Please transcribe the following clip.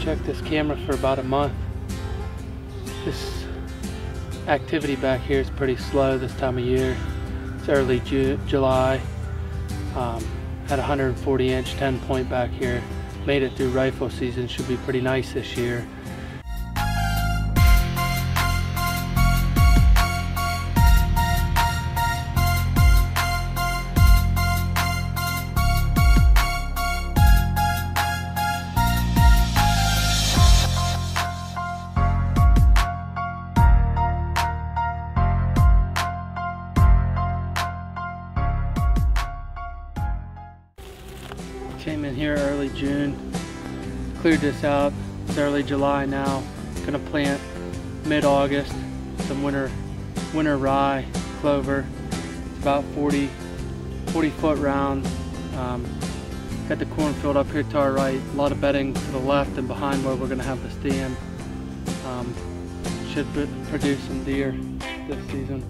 checked this camera for about a month. This activity back here is pretty slow this time of year. It's early Ju July. Um, had 140 inch 10 point back here. Made it through rifle season. Should be pretty nice this year. Came in here early June, cleared this out. It's early July now. Gonna plant mid-August some winter winter rye, clover. It's about 40, 40 foot round. Um, got the cornfield up here to our right. A lot of bedding to the left and behind where we're gonna have the stand. Um, should produce some deer this season.